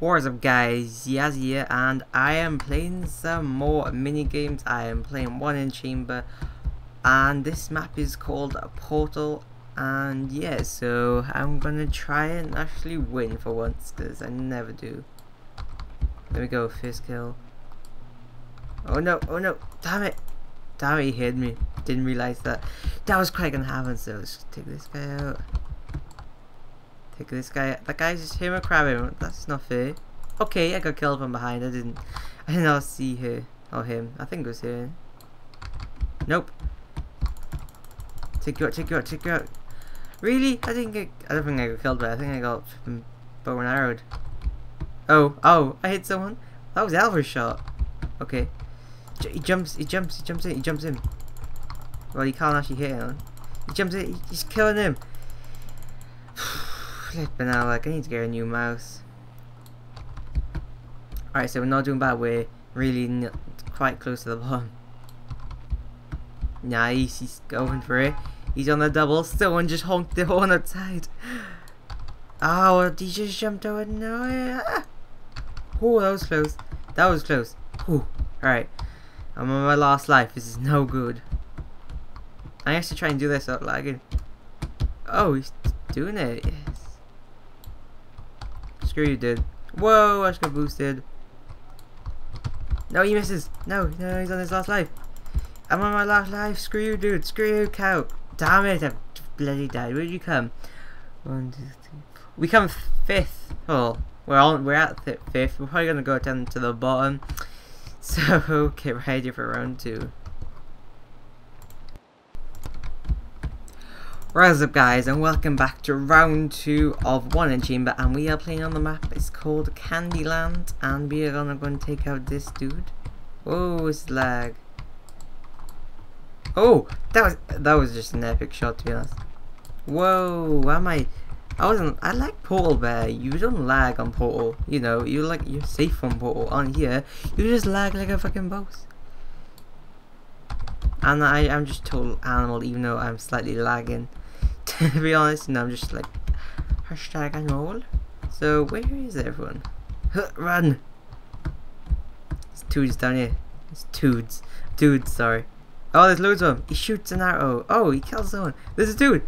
What's up guys, Yaz here and I am playing some more mini games. I am playing one in chamber and this map is called Portal and yeah so I'm gonna try and actually win for once because I never do. There we go, first kill. Oh no, oh no, damn it. Damn it, he hit me. Didn't realize that. That was quite gonna happen so let's take this guy out. Take this guy. That guy's just him a crabbing. That's not fair. Okay, I got killed from behind. I didn't. I did not see her or him. I think it was her. Nope. Take you out. Take you out. Take you out. Really? I didn't get. I don't think I got killed, but I think I got bow and arrowed. Oh, oh! I hit someone. That was Alvar's shot. Okay. He jumps. He jumps. He jumps in. He jumps in. Well, he can't actually hit him. He jumps in. He's killing him. Flipping out, like, I need to get a new mouse. Alright, so we're not doing bad, we're really quite close to the bottom. Nice, he's going for it. He's on the double, someone just honked the horn outside. Oh, he just jumped over, no. Ah! Oh, that was close. That was close. Oh, alright. I'm on my last life, this is no good. I have to try and do this without lagging. Oh, he's doing it. Screw you, dude. Whoa, I just got boosted. No, he misses. No, no, he's on his last life. I'm on my last life. Screw you, dude. Screw you, cow. Damn it, I've bloody died. Where'd you come? One, two, three. We come fifth. Oh, we're on. We're at fifth. We're probably gonna go down to the bottom. So get ready for round two. Rise up guys and welcome back to round 2 of 1 in Chamber and we are playing on the map, it's called Candyland and we are gonna go and take out this dude. Oh, it's lag. Oh, that was that was just an epic shot to be honest. Whoa, am I I wasn't I like Portal Bear, you don't lag on Portal, you know, you like you're safe on Portal. On here, you just lag like a fucking boss. And I, I'm just total animal even though I'm slightly lagging. to be honest, and I'm just like, hashtag roll. So, where is everyone? Run! It's dudes down here. It's dudes. Dudes, sorry. Oh, there's loads of them. He shoots an arrow. Oh, he kills someone. There's a dude.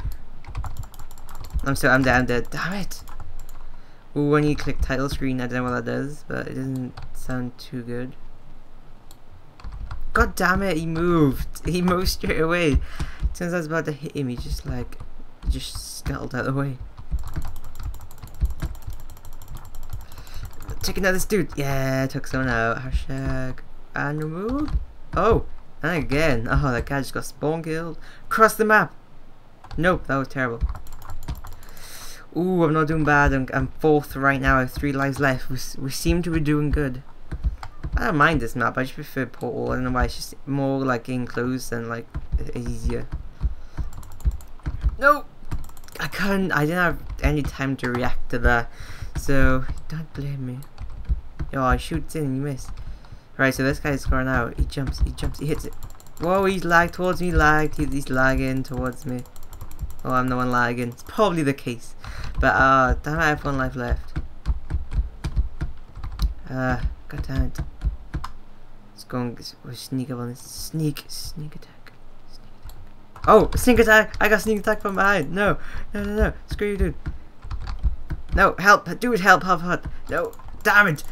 I'm so I'm down dead. Damn it. Ooh, when you click title screen, I don't know what that does, but it doesn't sound too good. God damn it, he moved. He moved straight away. As I was about to hit him, he just like just scuttled out of the way. Checking out this dude. Yeah, took someone out. Hashtag remove. Oh, and again. Oh, that guy just got spawn killed. Cross the map. Nope, that was terrible. Ooh, I'm not doing bad. I'm, I'm fourth right now. I have three lives left. We, we seem to be doing good. I don't mind this map. I just prefer Portal. I don't know why. It's just more like enclosed and like easier. No! I couldn't, I didn't have any time to react to that. So, don't blame me. Oh, I shoot in and you miss. Right, so this guy's scoring out. He jumps, he jumps, he hits it. Whoa, he's lagged towards me, lagged. He, he's lagging towards me. Oh, I'm the one lagging. It's probably the case. But, uh, damn I have one life left. Uh, god damn it. Let's go and sneak up on this. Sneak, sneak attack. Oh, sneak attack! I got sneak attack from behind. No, no, no, no. Screw you, dude. No, help, dude, help, help, help. No, damn it.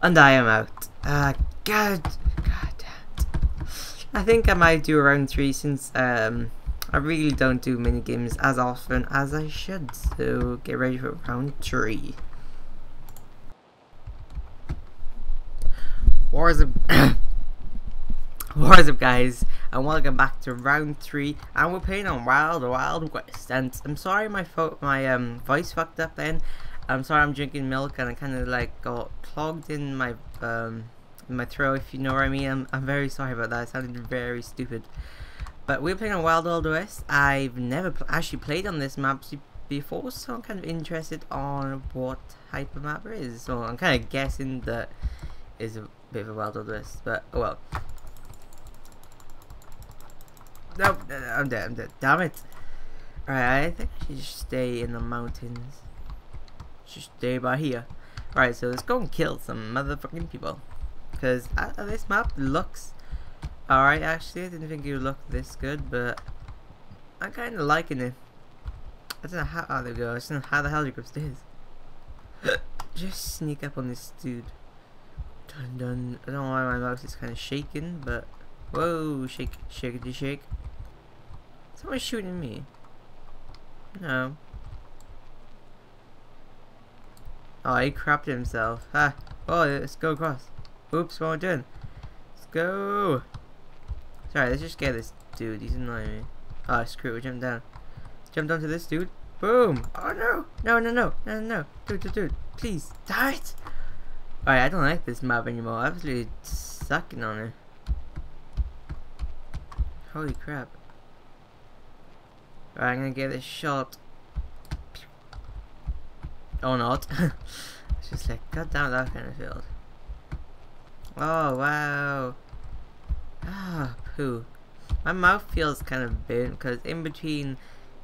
And I am out. Uh, God, God damn it. I think I might do round three since um I really don't do mini games as often as I should. So get ready for round three. Wars of What's up guys and welcome back to round 3 and we're playing on Wild Wild West. And I'm sorry my my um voice fucked up then. I'm sorry I'm drinking milk and I kind of like got clogged in my um in my throat if you know what I mean. I'm, I'm very sorry about that. It sounded very stupid. But we're playing on Wild Wild West. I've never pl actually played on this map before so I'm kind of interested on what type of map it is. So I'm kind of guessing that is a bit of a Wild Wild West but oh well no, I'm dead, I'm dead. Damn it. Alright, I think I should just stay in the mountains. Just stay by here. Alright, so let's go and kill some motherfucking people. Because uh, this map looks alright actually. I didn't think it would look this good, but I'm kind of liking it. I don't know how, oh, there we go. I don't know how the hell you go upstairs. Just sneak up on this dude. Dun dun. I don't know why my mouse is kind of shaking, but whoa, shake, shake, shake. Someone's shooting me. No. Oh, he crapped himself. Ah. Oh, let's go across. Oops, what am I doing? Let's go. Sorry, let's just get this dude. He's annoying me. Oh, screw it. We Jump down. Jump down to this dude. Boom. Oh, no. No, no, no. No, no, no. Dude, dude, dude. Please. Die it. Alright, I don't like this map anymore. I'm absolutely sucking on it. Holy crap. Alright, I'm gonna get this shot. Or not. it's just like, god damn that kind of field. Oh, wow. Ah, poo. My mouth feels kind of burnt because in between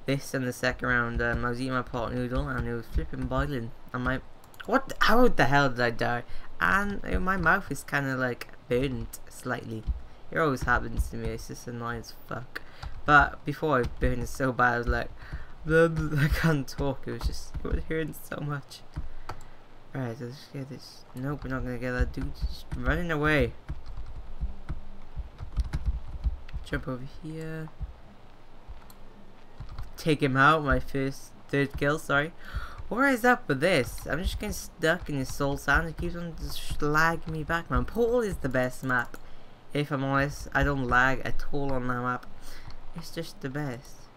this and the second round, um, I was eating my pot noodle and it was flipping boiling. And my, what? How the hell did I die? And my mouth is kind of like burnt slightly. It always happens to me. It's just annoying as fuck. But before I burned it so bad, I was like, blah, blah, I can't talk. It was just, it was hurting so much. Alright, so let's get this. Nope, we're not gonna get that dude. Just running away. Jump over here. Take him out, my first, third kill, sorry. What is up with this? I'm just getting stuck in this soul sand. It keeps on just lagging me back, man. Portal is the best map. If I'm honest, I don't lag at all on that map. It's just the best.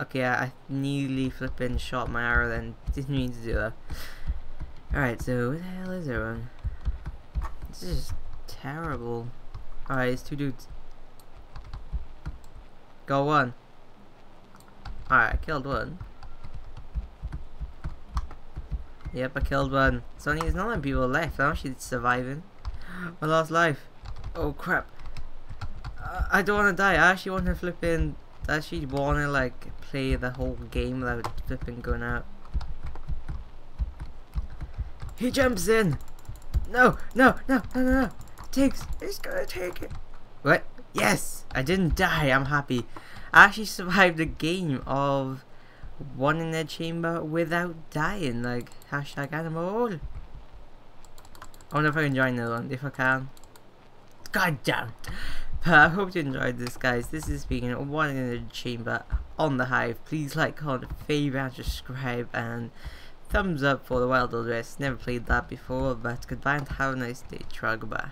Okay, I, nearly flipping shot my arrow then. Didn't mean to do that. Alright, so where the hell is everyone? This is terrible. Alright, it's two dudes. Go one. Alright, I killed one. Yep, I killed one. So there's not many people left. I'm actually surviving. My last life. Oh crap. Uh, I don't want to die. I actually want to flip in. I actually want to like play the whole game without flipping going out. He jumps in. No, no, no, no, no, no. Takes. He's gonna take it. What? Yes! I didn't die. I'm happy. I actually survived a game of one in the chamber without dying. Like, hashtag animal. I wonder if I can join the one. If I can. God damn. But I hope you enjoyed this, guys. This is being one in the chamber on the hive. Please like, comment, favorite, and subscribe, and thumbs up for the Wild Wild West. Never played that before, but goodbye and have a nice day. Goodbye.